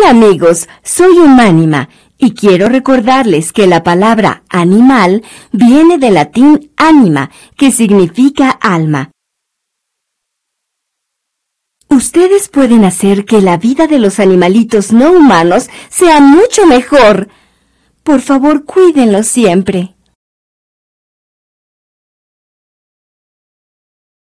Hola amigos, soy Humánima y quiero recordarles que la palabra animal viene del latín anima, que significa alma. Ustedes pueden hacer que la vida de los animalitos no humanos sea mucho mejor. Por favor, cuídenlos siempre.